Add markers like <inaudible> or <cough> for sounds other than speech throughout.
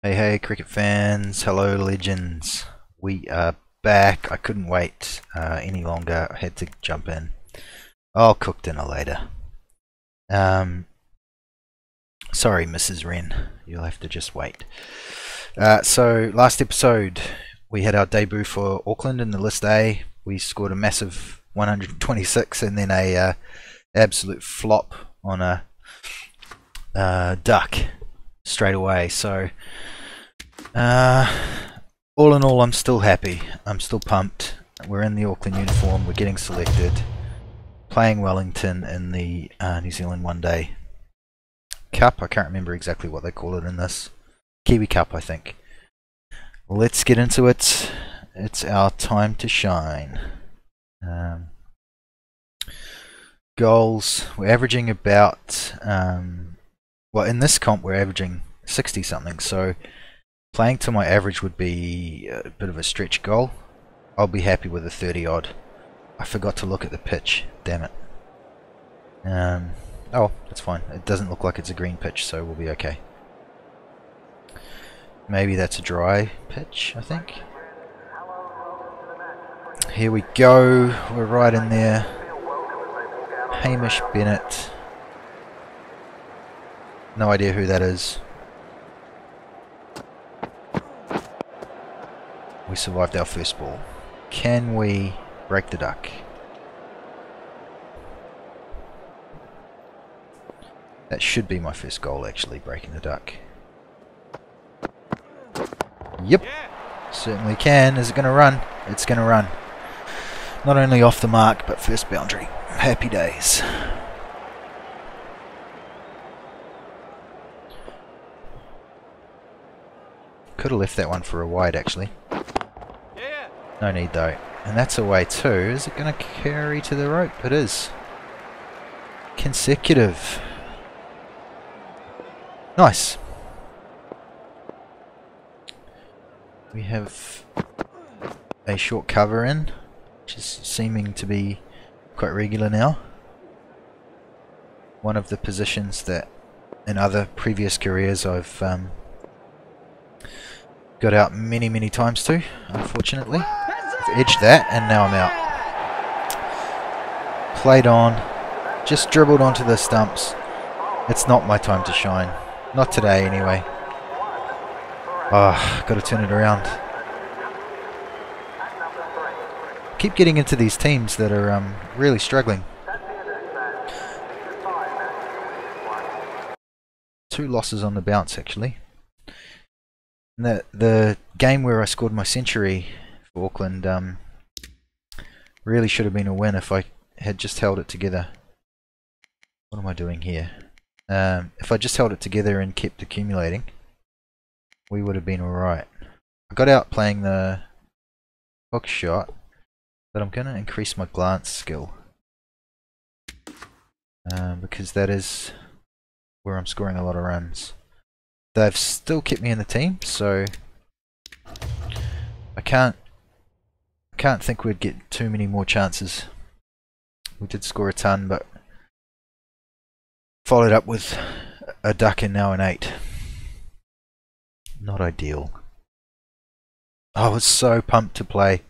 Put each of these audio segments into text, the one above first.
Hey, hey, cricket fans. Hello, legends. We are back. I couldn't wait uh, any longer. I had to jump in. I'll cook dinner later. Um, sorry, Mrs. Ren. You'll have to just wait. Uh, so, last episode, we had our debut for Auckland in the List A. We scored a massive 126 and then a uh, absolute flop on a uh, duck straight away. So, uh, all in all, I'm still happy. I'm still pumped. We're in the Auckland uniform. We're getting selected. Playing Wellington in the uh, New Zealand One Day Cup. I can't remember exactly what they call it in this. Kiwi Cup, I think. Let's get into it. It's our time to shine. Um, goals. We're averaging about um, well, in this comp we're averaging 60 something, so playing to my average would be a bit of a stretch goal. I'll be happy with a 30 odd. I forgot to look at the pitch, damn it. Um, oh, that's fine. It doesn't look like it's a green pitch, so we'll be okay. Maybe that's a dry pitch, I think. Here we go, we're right in there. Hamish Bennett. No idea who that is. We survived our first ball. Can we break the duck? That should be my first goal actually, breaking the duck. Yep, certainly can. Is it going to run? It's going to run. Not only off the mark, but first boundary. Happy days. Could have left that one for a wide actually. No need though. And that's away too. Is it going to carry to the rope? It is. Consecutive. Nice. We have a short cover in, which is seeming to be quite regular now. One of the positions that in other previous careers I've um, got out many, many times too, unfortunately. I've edged that, and now I'm out. Played on, just dribbled onto the stumps. It's not my time to shine. Not today, anyway. Ah, oh, got to turn it around. Keep getting into these teams that are um, really struggling. Two losses on the bounce, actually. The the game where I scored my century for Auckland um, really should have been a win if I had just held it together. What am I doing here? Um, if I just held it together and kept accumulating, we would have been alright. I got out playing the hook shot, but I'm going to increase my glance skill. Um, because that is where I'm scoring a lot of runs. They've still kept me in the team, so I can't I can't think we'd get too many more chances. We did score a ton, but followed up with a duck and now an eight. Not ideal. I was so pumped to play.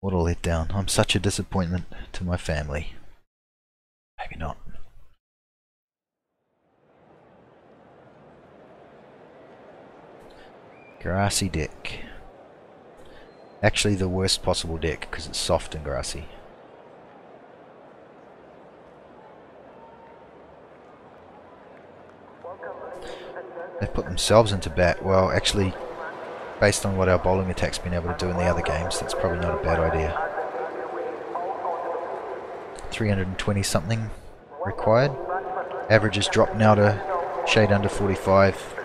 What a letdown. I'm such a disappointment to my family. Maybe not. Grassy deck. Actually the worst possible deck because it's soft and grassy. They've put themselves into bat. Well, actually, based on what our bowling attack's been able to do in the other games, that's probably not a bad idea. 320 something required. Average has dropped now to shade under 45.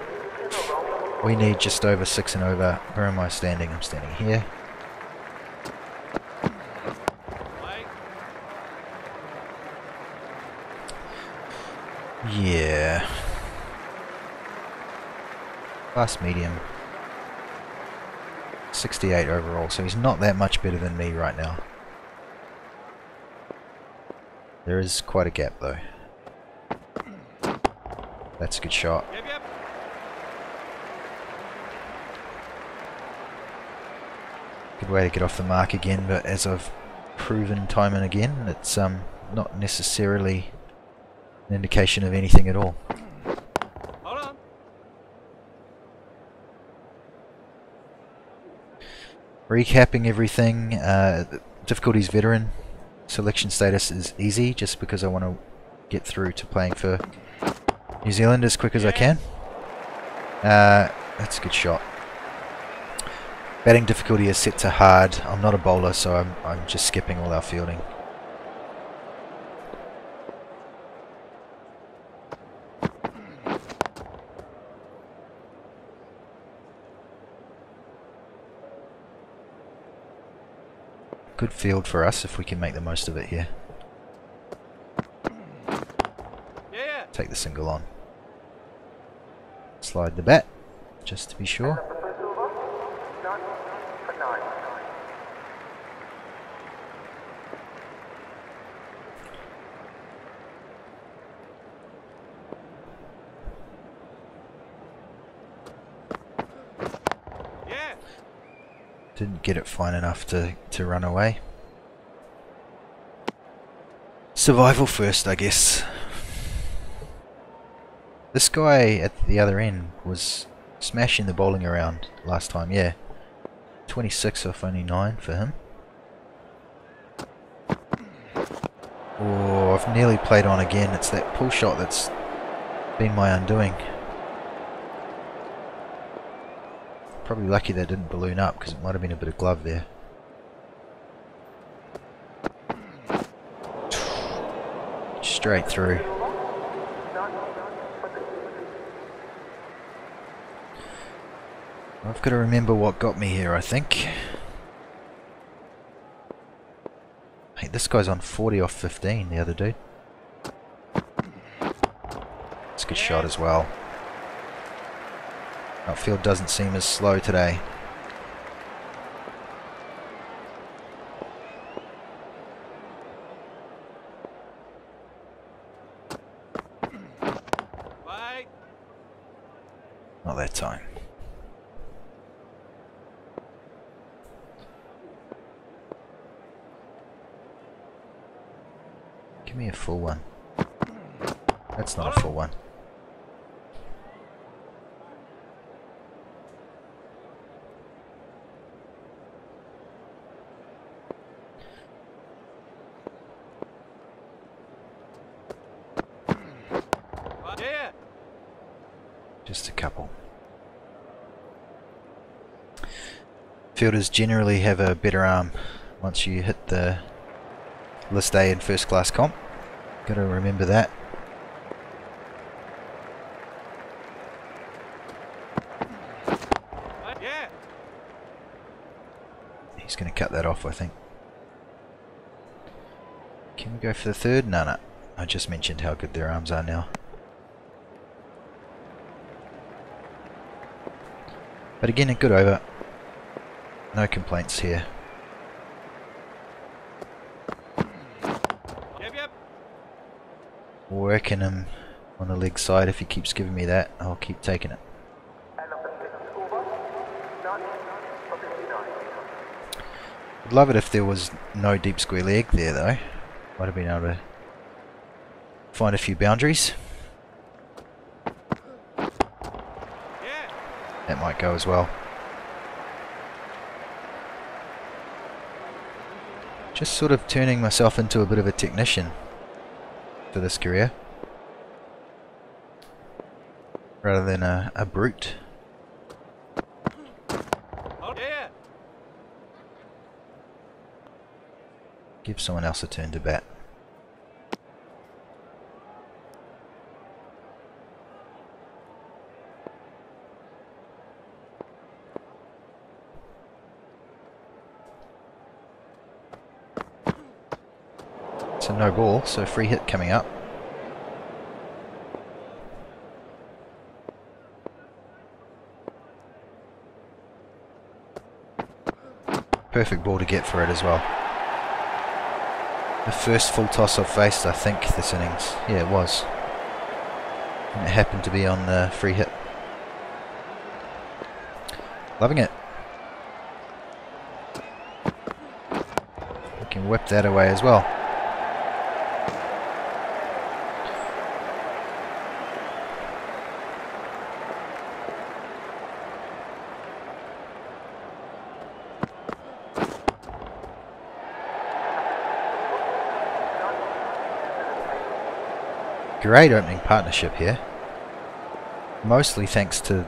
We need just over six and over. Where am I standing? I'm standing here. Yeah. Fast medium. 68 overall, so he's not that much better than me right now. There is quite a gap though. That's a good shot. Yep, yep. Good way to get off the mark again, but as I've proven time and again, it's um not necessarily an indication of anything at all. Hold on. Recapping everything, uh, difficulties veteran, selection status is easy just because I want to get through to playing for New Zealand as quick as I can. Uh, that's a good shot. Batting difficulty is set to hard. I'm not a bowler, so I'm, I'm just skipping all our fielding. Good field for us if we can make the most of it here. Take the single on. Slide the bat, just to be sure. Yeah. Didn't get it fine enough to, to run away. Survival first, I guess. This guy at the other end was smashing the bowling around last time, yeah. 26 off only 9 for him. Oh, I've nearly played on again. It's that pull shot that's been my undoing. Probably lucky they didn't balloon up because it might have been a bit of glove there. Straight through. I've got to remember what got me here, I think. Hey, this guy's on 40 off 15, the other dude. It's a good shot as well. Outfield doesn't seem as slow today. Not that time. Give me a full one. That's not a full one. Bye. Yeah. Just a couple. Fielders generally have a better arm once you hit the list A in first class comp. Gotta remember that. He's gonna cut that off, I think. Can we go for the third? No, no. I just mentioned how good their arms are now. But again, a good over. No complaints here. Yep, yep. Working him on the leg side. If he keeps giving me that, I'll keep taking it. I'd love it if there was no deep square leg there though. Might have been able to find a few boundaries. Yeah. That might go as well. Just sort of turning myself into a bit of a technician for this career. Rather than a, a brute. Give someone else a turn to bat. No ball, so free hit coming up. Perfect ball to get for it as well. The first full toss I've faced, I think, this innings. Yeah, it was. And it happened to be on the free hit. Loving it. We can whip that away as well. Great opening partnership here. Mostly thanks to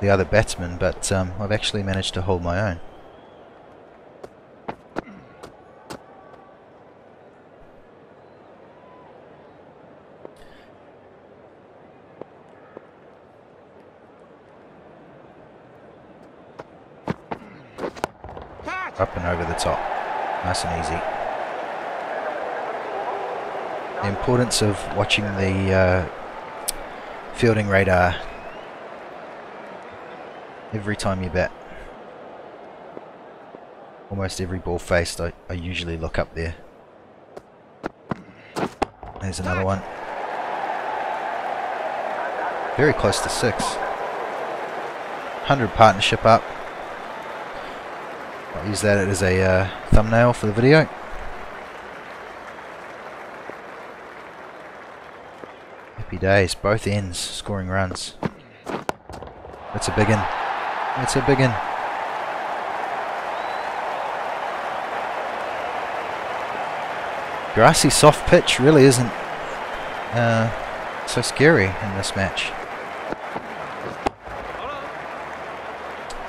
the other batsman, but um, I've actually managed to hold my own. Up and over the top. Nice and easy. The importance of watching the uh, fielding radar every time you bat. Almost every ball faced, I, I usually look up there. There's another one. Very close to six. 100 partnership up. I'll use that as a uh, thumbnail for the video. Days, both ends scoring runs. That's a big one. That's a big one. Grassy soft pitch really isn't uh, so scary in this match.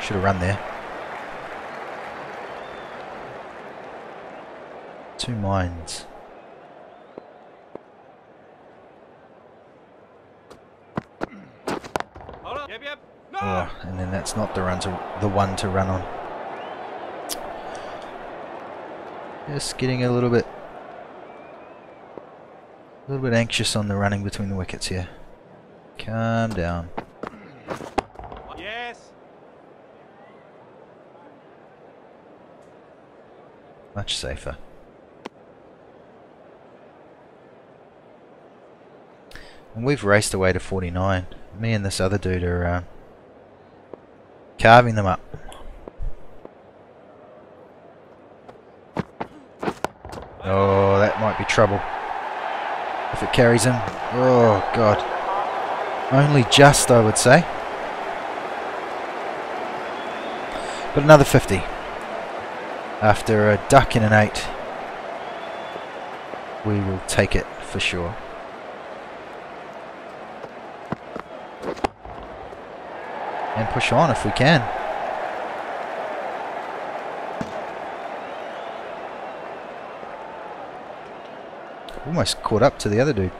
Should have run there. Two minds. Hold on. Yep, yep. No! Oh, and then that's not the run to the one to run on. Just getting a little bit a little bit anxious on the running between the wickets here. Calm down. Yes. Much safer. And we've raced away to 49. Me and this other dude are uh, carving them up. Oh, that might be trouble. If it carries him. Oh, God. Only just, I would say. But another 50 after a duck in an eight, we will take it for sure. And push on if we can. Almost caught up to the other dude.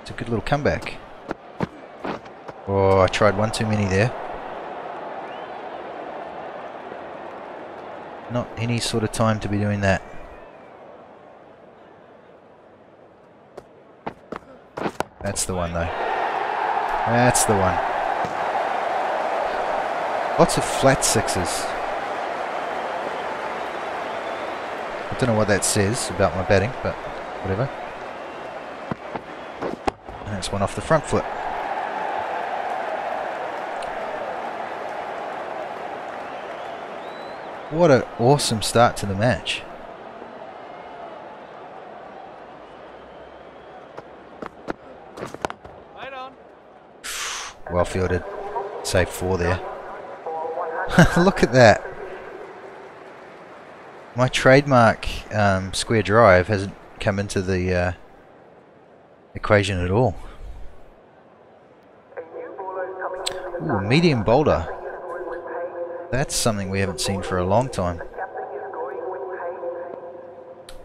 It's a good little comeback. Oh, I tried one too many there. Not any sort of time to be doing that. That's the one though. That's the one. Lots of flat sixes. I don't know what that says about my batting, but whatever. And that's one off the front foot. What an awesome start to the match. Well fielded. Save four there. <laughs> Look at that. My trademark um, square drive hasn't come into the uh, equation at all. Ooh, medium boulder. That's something we haven't seen for a long time.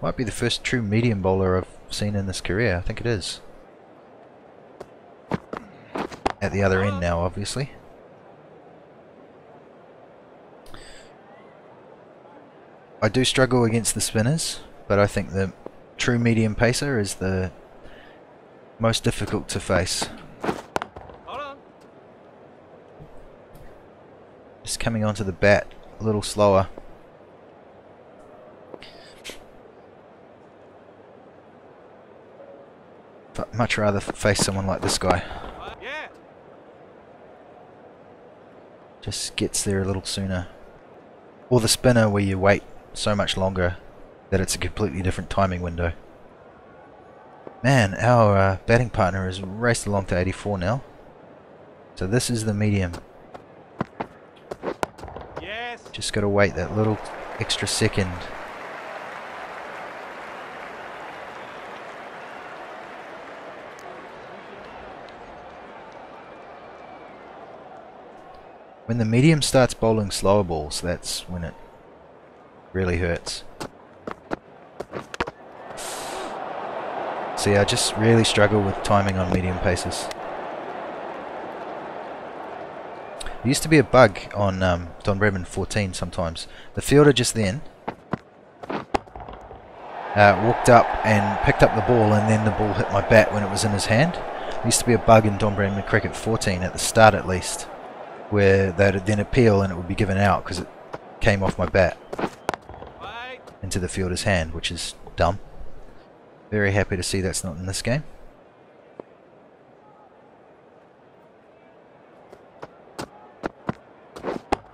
Might be the first true medium bowler I've seen in this career. I think it is. At the other end now, obviously. I do struggle against the spinners, but I think the true medium pacer is the most difficult to face. Just coming onto the bat a little slower. F much rather face someone like this guy. Just gets there a little sooner. Or the spinner where you wait so much longer that it's a completely different timing window. Man, our uh, batting partner has raced along to 84 now. So this is the medium. Yes. Just gotta wait that little extra second. When the medium starts bowling slower balls, that's when it really hurts. See, I just really struggle with timing on medium paces. There used to be a bug on um, Don Bradman 14 sometimes. The fielder just then uh, walked up and picked up the ball and then the ball hit my bat when it was in his hand. There used to be a bug in Don Bradman Cricket 14 at the start at least where they'd then appeal and it would be given out because it came off my bat. Into the fielder's hand, which is dumb. Very happy to see that's not in this game.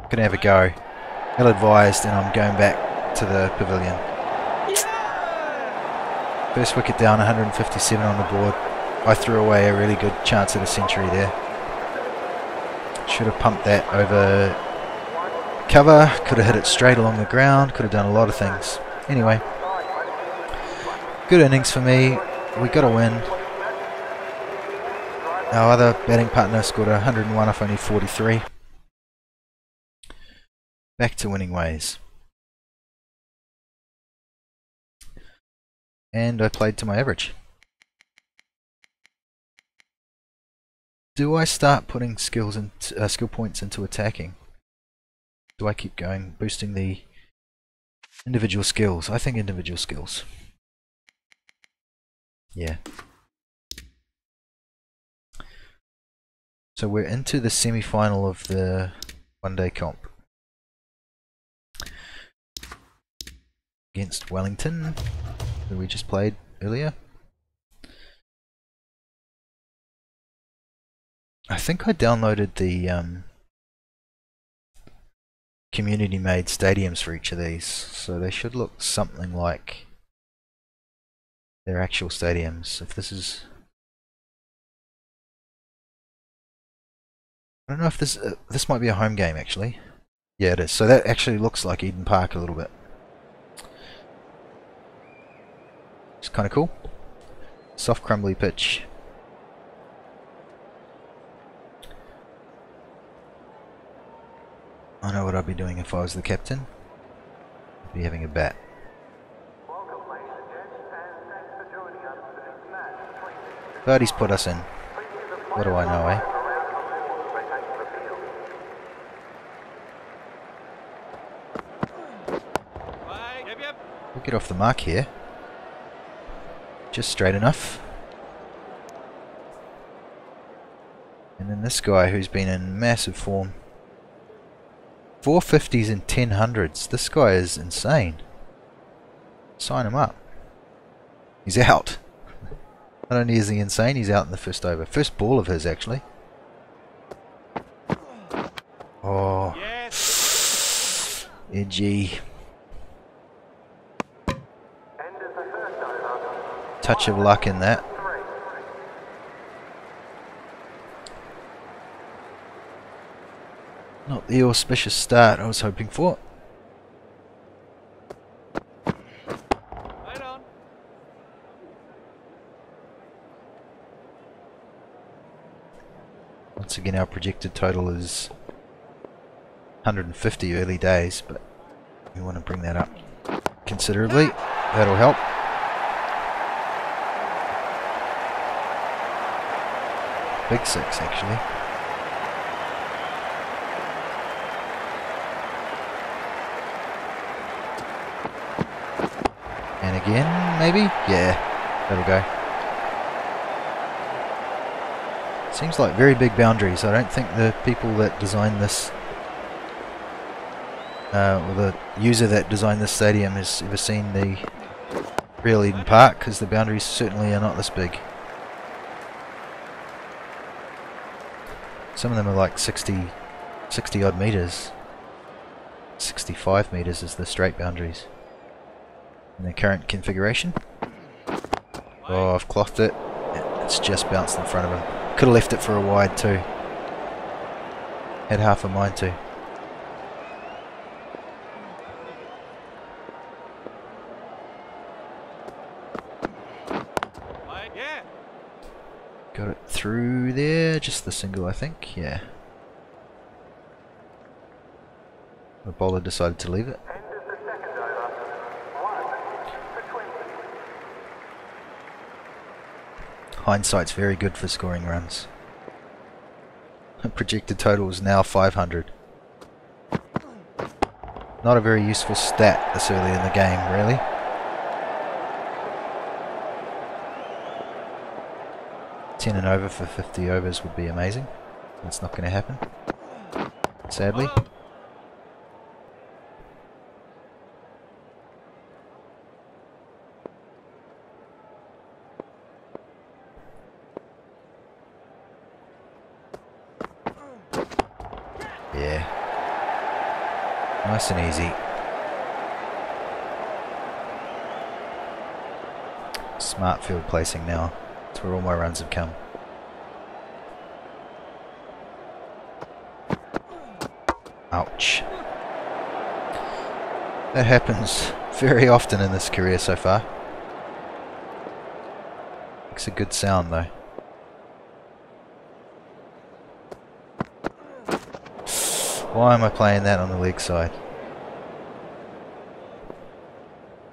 Gonna have a go. Ill advised, and I'm going back to the pavilion. First wicket down, 157 on the board. I threw away a really good chance at a century there. Should have pumped that over cover, could have hit it straight along the ground, could have done a lot of things. Anyway, good innings for me. We got a win. Our other batting partner scored 101 off only 43. Back to winning ways. And I played to my average. Do I start putting skills and uh, skill points into attacking? Do I keep going, boosting the individual skills? I think individual skills. Yeah. So we're into the semi-final of the one-day comp against Wellington, who we just played earlier. I think I downloaded the um, community made stadiums for each of these, so they should look something like their actual stadiums. If this is. I don't know if this uh, this might be a home game actually. Yeah, it is. So that actually looks like Eden Park a little bit. It's kind of cool. Soft, crumbly pitch. I know what I'd be doing if I was the captain. I'd be having a bat. But he's put us in. What do I know, eh? Right. Yep, yep. We'll get off the mark here. Just straight enough. And then this guy who's been in massive form. 450s and 1000s. This guy is insane. Sign him up. He's out. <laughs> Not only is he insane, he's out in the first over. First ball of his, actually. Oh, Yes. edgy. Touch of luck in that. The auspicious start I was hoping for. Once again, our projected total is 150 early days, but we want to bring that up considerably. That'll help. Big six, actually. again, maybe? Yeah, that'll go. Seems like very big boundaries. I don't think the people that designed this, uh, or the user that designed this stadium has ever seen the real Eden Park, because the boundaries certainly are not this big. Some of them are like 60, 60 odd meters. 65 meters is the straight boundaries. In the current configuration. Oh, I've clothed it. It's just bounced in front of him. Could have left it for a wide too. Had half too. Wide. Yeah. Got it through there, just the single I think, yeah. The bowler decided to leave it. End of the second over. One to 20. Hindsight's very good for scoring runs. <laughs> Projected total is now 500. Not a very useful stat this early in the game, really. Ten and over for 50 overs would be amazing. That's not going to happen, sadly. Oh. Yeah. Nice and easy. Smart field placing now. That's where all my runs have come. Ouch. That happens <laughs> very often in this career so far. Makes a good sound though. Why am I playing that on the leg side?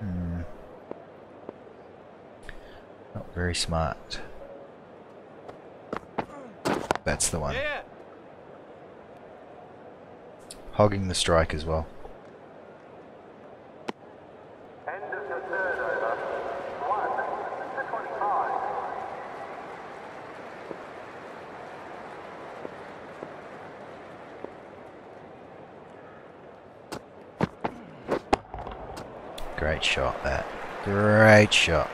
Hmm. Not very smart. That's the one. Yeah. Hogging the strike as well. End of the third over. One to 25. Great shot that. Great shot.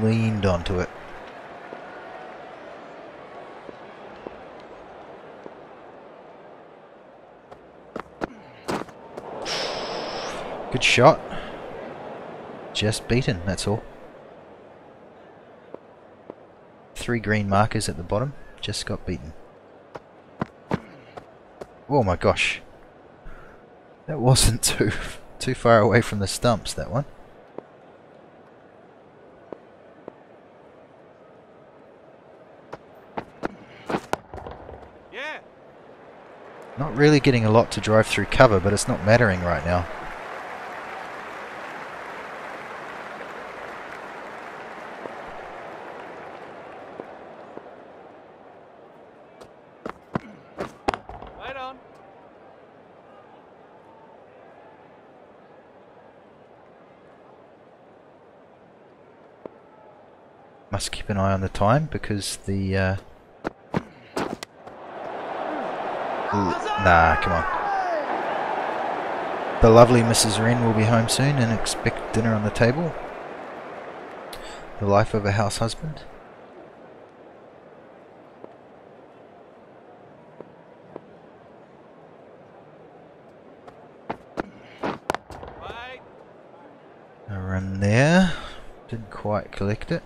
Leaned onto it. Good shot. Just beaten, that's all. Three green markers at the bottom. Just got beaten. Oh my gosh. That wasn't <laughs> too too far away from the stumps, that one. Not really getting a lot to drive through cover, but it's not mattering right now. Must keep an eye on the time because the uh, nah, come on. The lovely Mrs. Ren will be home soon and expect dinner on the table. The life of a house husband. A run there. Didn't quite collect it.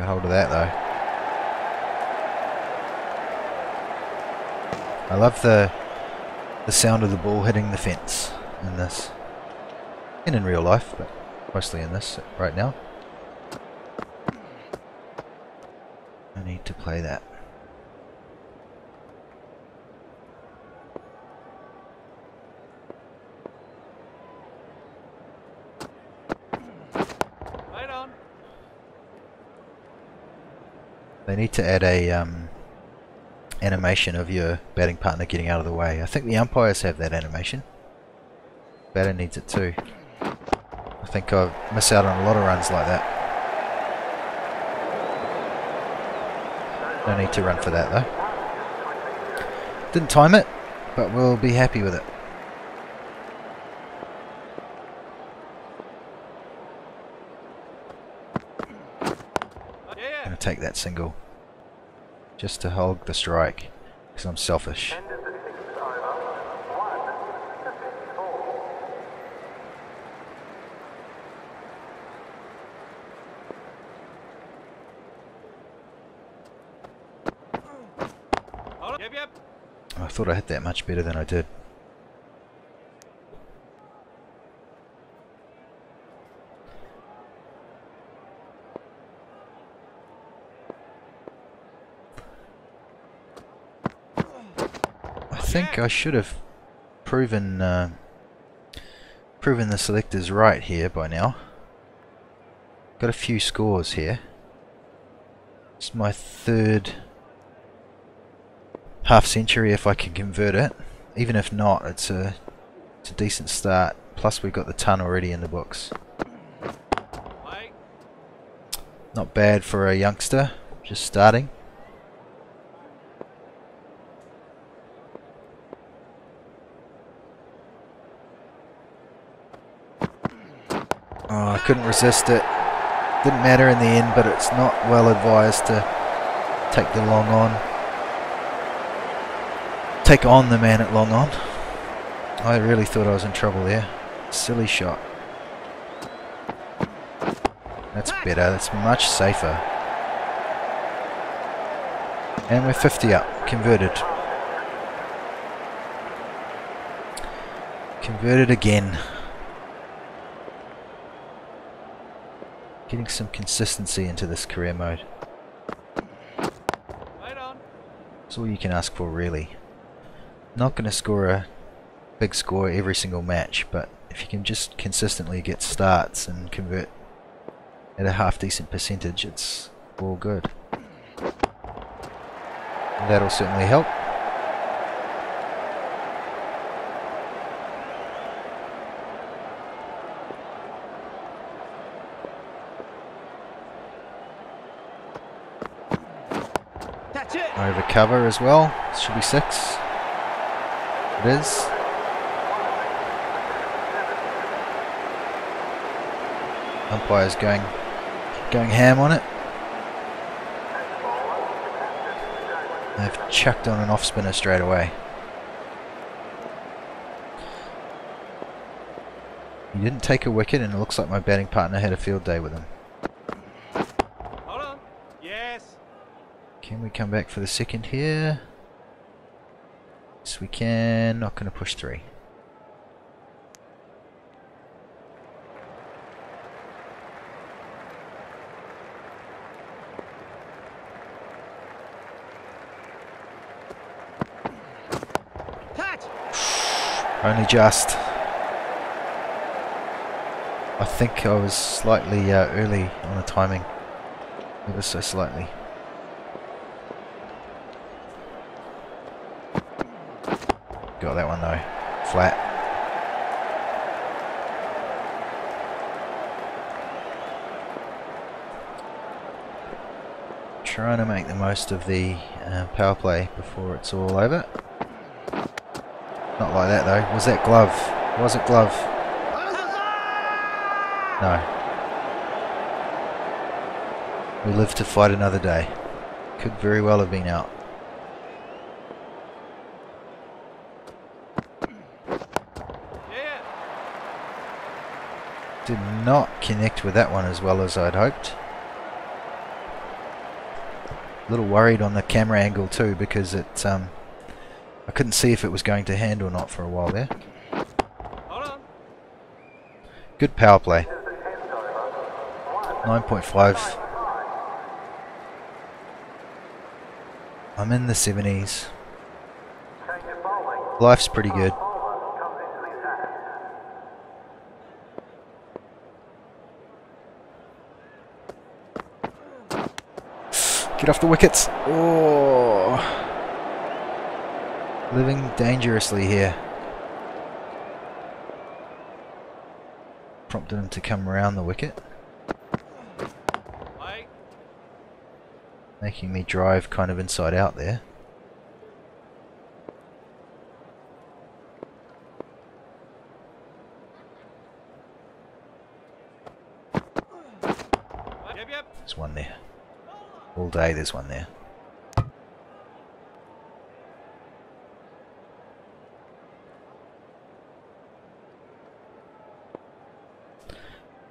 Got hold of that though. I love the the sound of the ball hitting the fence in this. And in real life, but mostly in this right now. I need to play that. They need to add a um, animation of your batting partner getting out of the way. I think the umpires have that animation. Batter needs it too. I think I miss out on a lot of runs like that. No need to run for that though. Didn't time it, but we'll be happy with it. Take that single. Just to hold the strike. Because I'm selfish. End of the sixth over. One to fifty-four. Hold on. Yep, yep. I thought I hit that much better than I did. I think I should have proven uh, proven the selectors right here by now. Got a few scores here. It's my third half century if I can convert it. Even if not, it's a it's a decent start. Plus we've got the ton already in the books. Not bad for a youngster, just starting. Oh, I couldn't resist it. Didn't matter in the end, but it's not well advised to take the long on. Take on the man at long on. I really thought I was in trouble there. Silly shot. That's better. That's much safer. And we're 50 up. Converted. Converted again. Getting some consistency into this career mode. On. That's all you can ask for, really. Not going to score a big score every single match, but if you can just consistently get starts and convert at a half decent percentage, it's all good. And that'll certainly help. That's it. Over cover as well. Should be six. It is. Umpire's going going ham on it. They've chucked on an off spinner straight away. He didn't take a wicket and it looks like my batting partner had a field day with him. Hold on. Yes. Can we come back for the second here? Yes, we can. Not going to push three. Only just. I think I was slightly uh, early on the timing. Ever so slightly. Got that one though. Flat. Trying to make the most of the uh, power play before it's all over. Not like that though. Was that glove? Was it glove? No. We live to fight another day. Could very well have been out. Yeah. Did not connect with that one as well as I'd hoped. A little worried on the camera angle too because it um, I couldn't see if it was going to hand or not for a while there. Good power play. End of the tenth over. One 9.5. I'm in the 70s. change of bowling. Life's pretty good. Bowler comes into the attack. Get off the wickets. Oh. Living dangerously here. Prompted him to come around the wicket, making me drive kind of inside out there. Yep, yep. There's one there. All day there's one there.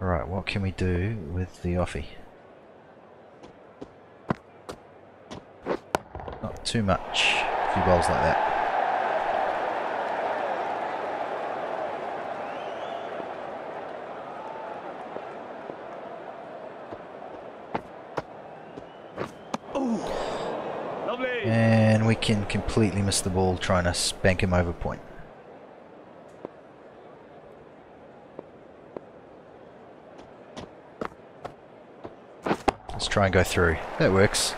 Right, what can we do with the offie? Not too much. A few bowls like that. Lovely. Completely miss the ball trying to spank him over point. Let's try and go through. That works.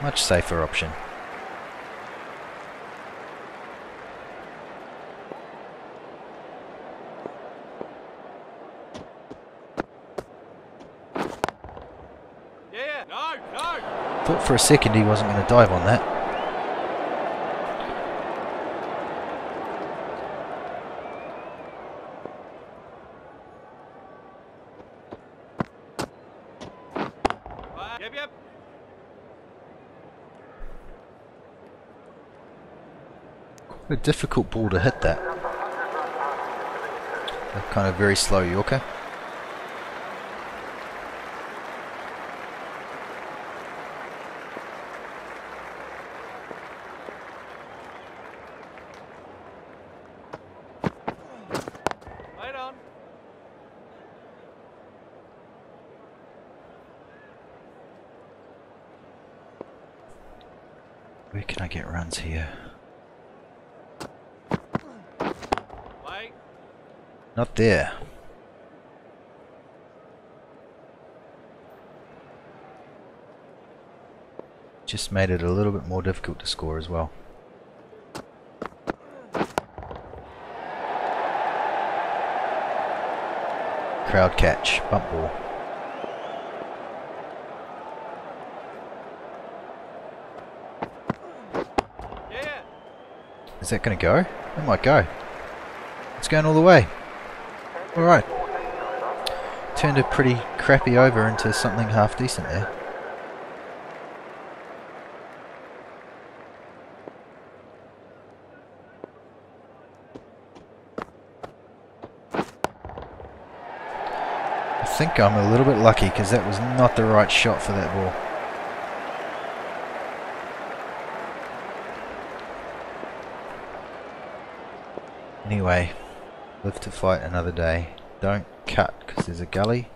Much safer option. Yeah. No. No. Thought for a second he wasn't going to dive on that. Yep. A difficult ball to hit that. A kind of very slow Yorker. Right on. Where can I get runs here? Not there. Just made it a little bit more difficult to score as well. Crowd catch, bump ball. Yeah. Is that going to go? It might go. It's going all the way. Alright. Turned a pretty crappy over into something half decent there. I think I'm a little bit lucky because that was not the right shot for that ball. Anyway, live to fight another day. Don't cut because there's a gully.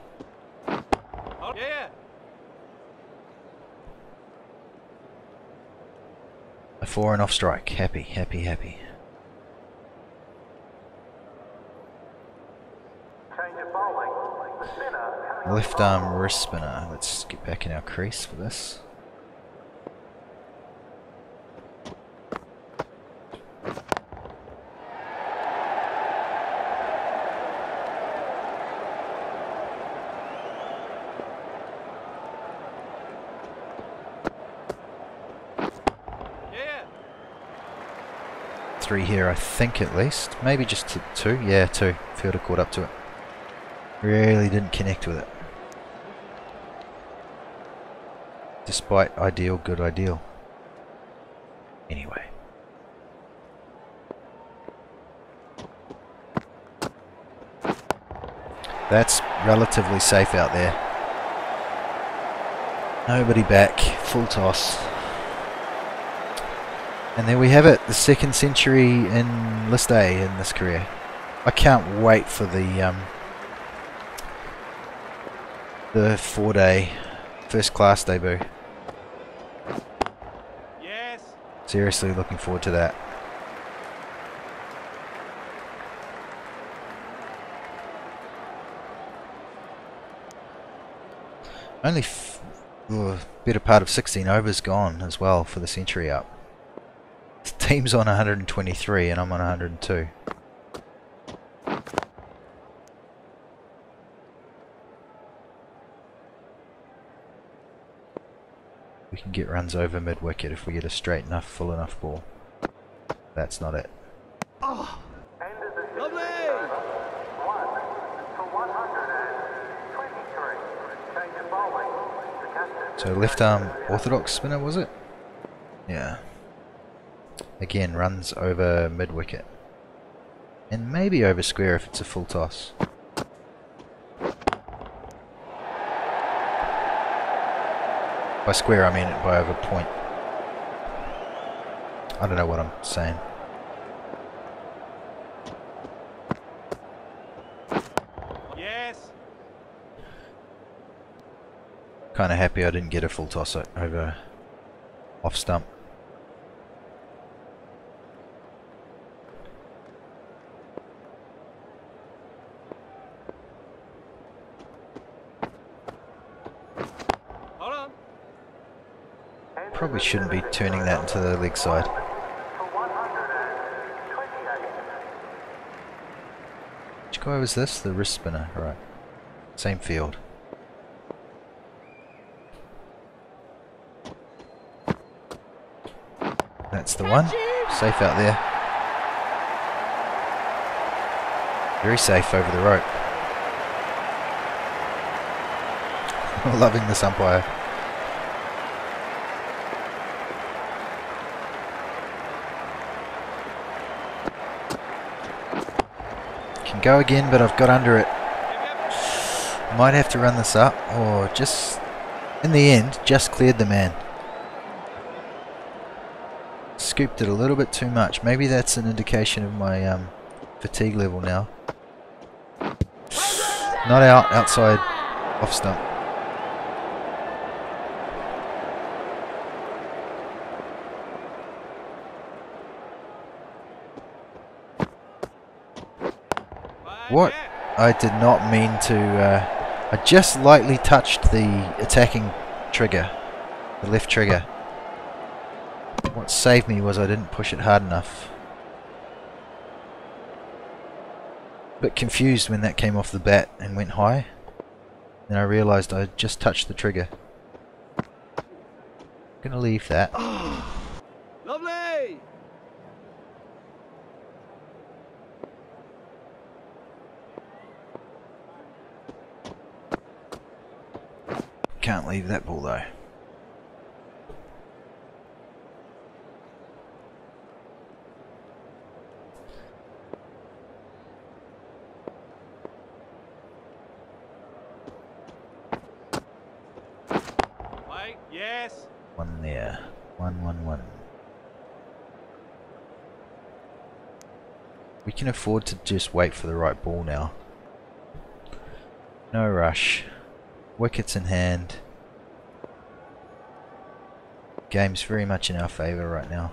A four and off strike. Happy, happy, happy. Left arm wrist spinner. Let's get back in our crease for this. Yeah. Three here, I think at least. Maybe just two. Yeah, two. Fielder caught up to it. Really didn't connect with it. Despite ideal, good ideal. Anyway. That's relatively safe out there. Nobody back. Full toss. And there we have it, the second century in List A in this career. I can't wait for the um, the four day first class debut. Yes. Seriously looking forward to that. Only f- uh, better part of 16 overs gone as well for the century up. Team's on 123 and I'm on 102. We can get runs over mid wicket if we get a straight enough, full enough ball. That's not it. ended the Lovely. one for 123. Change of bowling. The captain. So left arm orthodox spinner was it? Yeah. Again runs over mid wicket. And maybe over square if it's a full toss. By square I mean it by over point. I don't know what I'm saying. Yes. Kind of happy I didn't get a full toss over off stump. Hold on. Probably shouldn't be turning that into the leg side. Which guy was this? The wrist spinner, right. Same field. That's the one. Safe out there. Very safe over the rope. <laughs> Loving this umpire. Go again, but I've got under it. Might have to run this up, or just, in the end, just cleared the man. Scooped it a little bit too much. Maybe that's an indication of my um, fatigue level now. Not out, outside, off stump. What? I did not mean to. Uh, I just lightly touched the attacking trigger, the left trigger. What saved me was I didn't push it hard enough. Bit confused when that came off the bat and went high. Then I realised I just touched the trigger. Gonna leave that. Leave that ball though. Wait. Yes. One there. One, one, one. We can afford to just wait for the right ball now. No rush. Wickets in hand. Game's very much in our favour right now.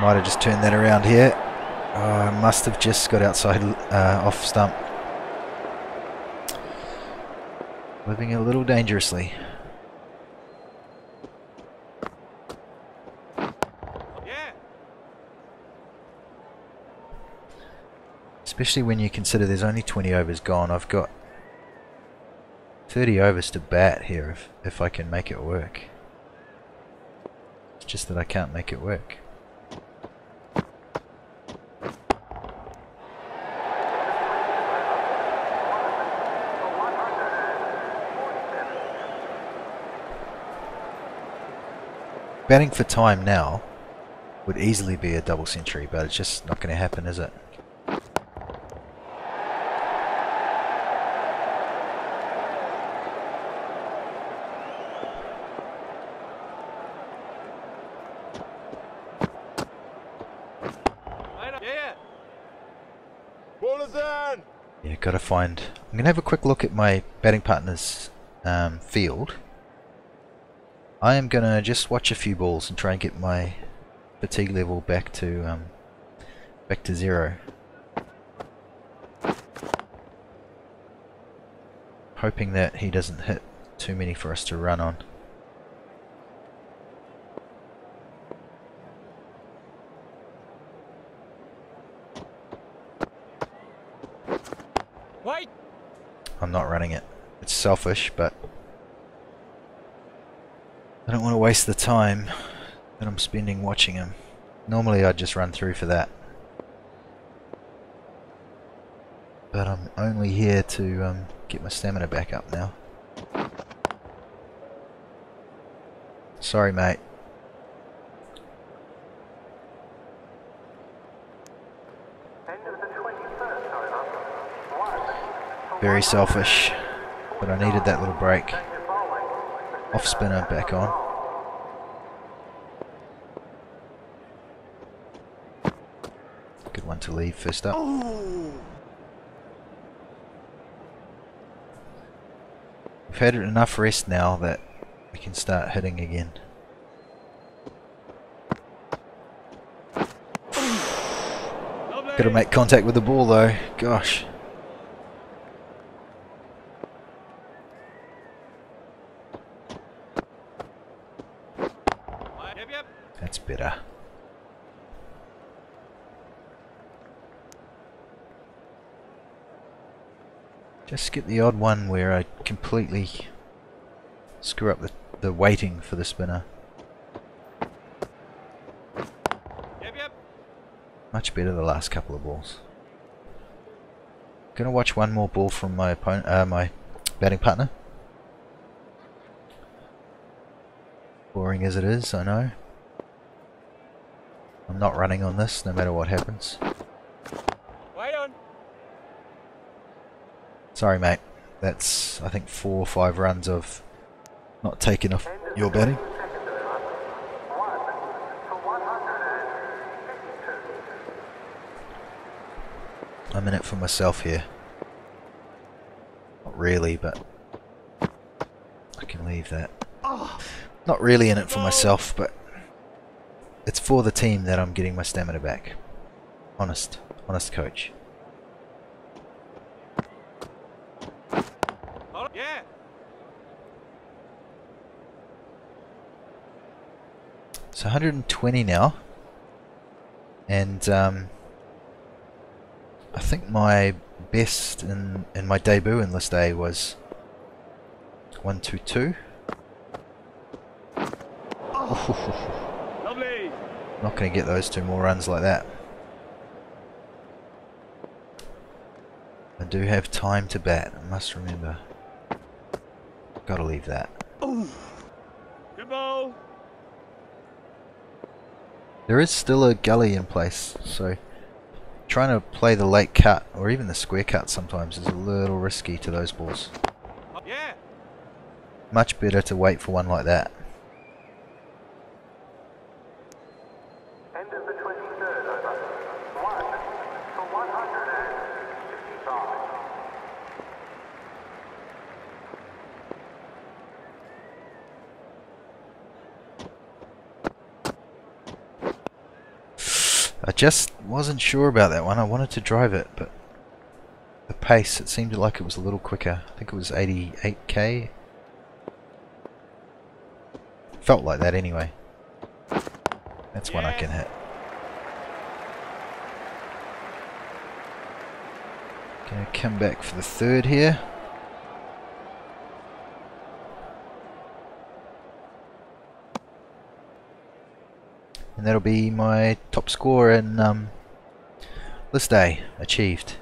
Might have just turned that around here. Oh, I must have just got outside uh, off stump. Living a little dangerously. Especially when you consider there's only 20 overs gone. I've got 30 overs to bat here if, if I can make it work. It's just that I can't make it work. Batting for time now would easily be a double century, but it's just not going to happen, is it? Right up. Yeah. Ball is in! Yeah, gotta find. I'm gonna have a quick look at my batting partner's um, field. I am gonna just watch a few balls and try and get my fatigue level back to um, back to zero. Hoping that he doesn't hit too many for us to run on. Wait. I'm not running it. It's selfish, but I don't want to waste the time that I'm spending watching him. Normally I'd just run through for that. But I'm only here to um, get my stamina back up now. Sorry, mate. End of the 21st, over. One. Very selfish, but I needed that little break. Off spinner back on. Good one to leave first up. We've had enough rest now that we can start hitting again. Gotta make contact with the ball though. Gosh. Play. Yep, yep. That's better. Just get the odd one where I completely screw up the, the waiting for the spinner. Yep, yep. Much better the last couple of balls. Gonna watch one more ball from my opponent, uh, my batting partner. Boring as it is, I know. I'm not running on this, no matter what happens. Wait on. Sorry, mate. That's I think four or five runs of not taking off your 152. I'm in it for myself here. Not really, but I can leave that. Not really in it for myself, but it's for the team that I'm getting my stamina back. Honest, honest coach. Hold on. Yeah. So 120 now, and um, I think my best in in my debut in list A was 122. Lovely. Not going to get those two more runs like that. I do have time to bat, I must remember. Gotta leave that. Good ball. There is still a gully in place, so trying to play the late cut, or even the square cut sometimes, is a little risky to those balls. Yeah. Much better to wait for one like that. End of the 23rd over. One. For 155. I just wasn't sure about that one. I wanted to drive it, but the pace, it seemed like it was a little quicker. I think it was 88k. Felt like that anyway. That's one I can hit. Gonna come back for the third here. And that'll be my score in um, list A achieved.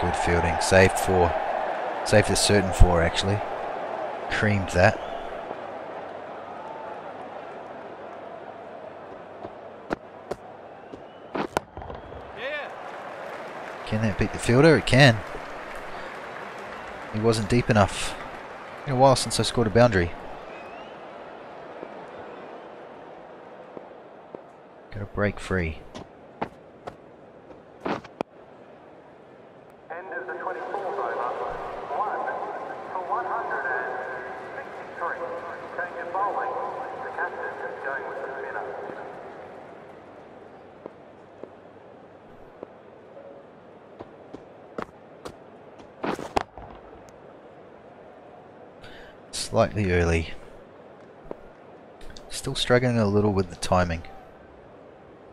Good fielding. Saved four. Saved a certain four actually. Creamed that. Yeah. Can that beat the fielder? It can. He wasn't deep enough. Been a while since I scored a boundary. Got to break free. End of the 24th over. One. For 163. Change of bowling. The captain is going with the spinner. Slightly early. Still struggling a little with the timing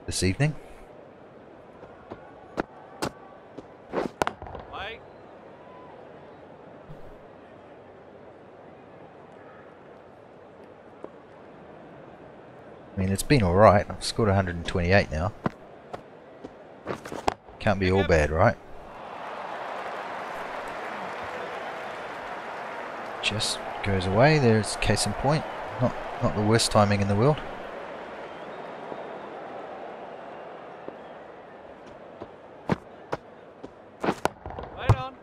this evening. I mean, it's been alright. I've scored 128 now. Can't be all bad, right? Just goes away. There's case in point. Not not the worst timing in the world. Right on.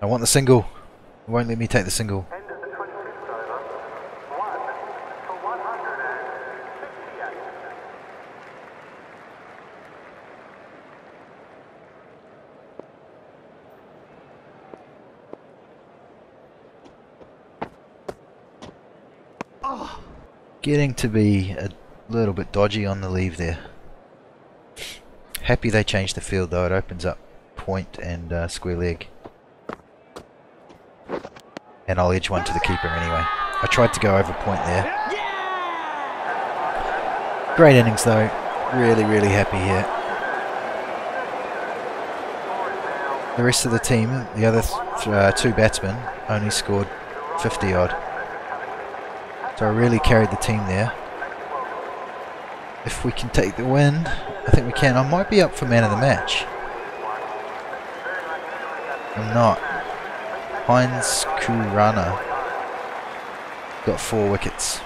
I want the single. It won't let me take the single. End of the 25th over. One for 168. Getting to be a little bit dodgy on the leave there. Happy they changed the field though. It opens up point and uh, square leg. And I'll edge one to the keeper anyway. I tried to go over point there. Great innings though. Really, really happy here. The rest of the team, the other th uh, two batsmen, only scored 50 odd. So I really carried the team there. If we can take the win, I think we can. I might be up for man of the match. I'm not. Heinz Kurana got four wickets.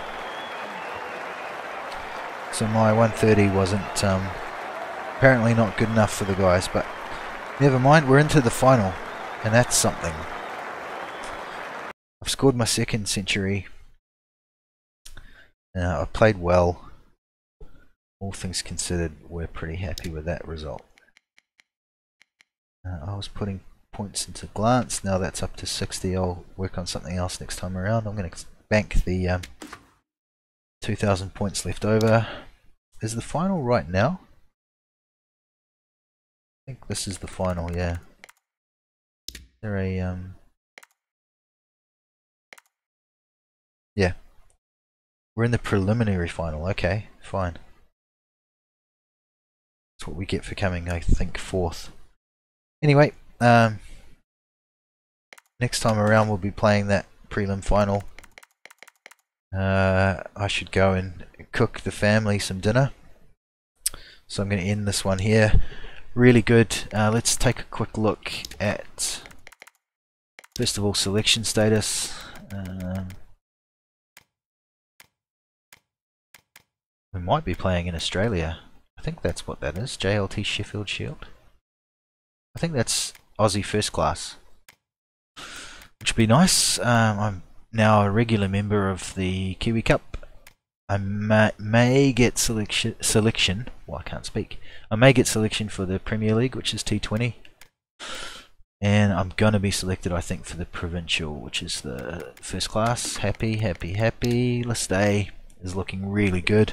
So my 130 wasn't um, apparently not good enough for the guys, but never mind, we're into the final, and that's something. I've scored my second century. Uh, I played well. All things considered, we're pretty happy with that result. Uh, I was putting points into glance. Now that's up to 60. I'll work on something else next time around. I'm going to bank the um, 2,000 points left over. Is the final right now? I think this is the final, yeah. Is there a, um... Yeah. We're in the preliminary final, okay, fine. That's what we get for coming, I think, fourth. Anyway, um, next time around we'll be playing that prelim final. Uh, I should go and cook the family some dinner. So I'm going to end this one here. Really good. Uh, let's take a quick look at first of all selection status. Um, we might be playing in Australia. I think that's what that is. JLT Sheffield Shield. I think that's Aussie First Class. Which would be nice. Um, I'm now a regular member of the Kiwi Cup. I may, may get selection, selection. Well, I can't speak. I may get selection for the Premier League, which is T20. And I'm going to be selected, I think, for the Provincial, which is the first class. Happy, happy, happy. List A is looking really good.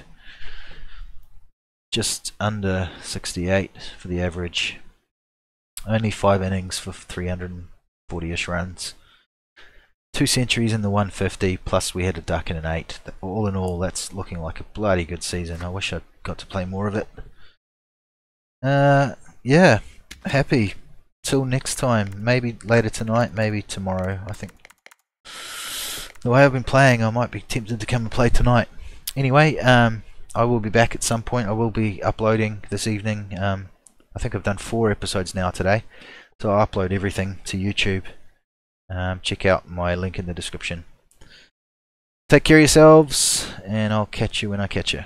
Just under 68 for the average. Only 5 innings for 340-ish runs. Two centuries in the 150 plus we had a duck and an eight. All in all that's looking like a bloody good season. I wish I got to play more of it. Uh yeah happy. Till next time. Maybe later tonight maybe tomorrow I think. The way I've been playing I might be tempted to come and play tonight. Anyway um I will be back at some point I will be uploading this evening um I think I've done four episodes now today so I'll upload everything to YouTube um, check out my link in the description. Take care of yourselves, and I'll catch you when I catch you.